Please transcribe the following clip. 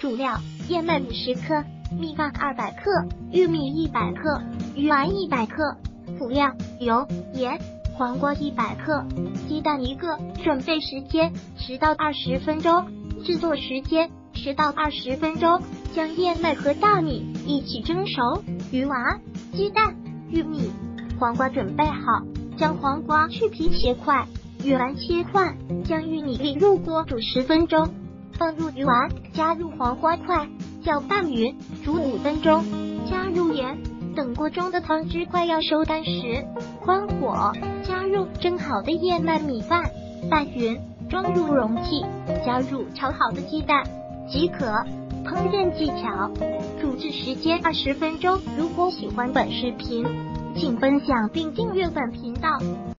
主料：燕麦五十克，米饭二百克，玉米一百克，鱼丸一百克。辅料：油、盐、黄瓜一百克，鸡蛋一个。准备时间十到二十分钟，制作时间十到二十分钟。将燕麦和大米一起蒸熟，鱼丸、鸡蛋、玉米、黄瓜准备好，将黄瓜去皮切块，鱼丸切块，将玉米粒入锅煮十分钟，放入鱼丸，加入黄瓜块，搅拌匀，煮五分钟，加入盐，等锅中的汤汁快要收干时，关火，加入蒸好的燕麦米饭，拌匀，装入容器，加入炒好的鸡蛋即可。烹饪技巧，煮制时间二十分钟。如果喜欢本视频，请分享并订阅本频道。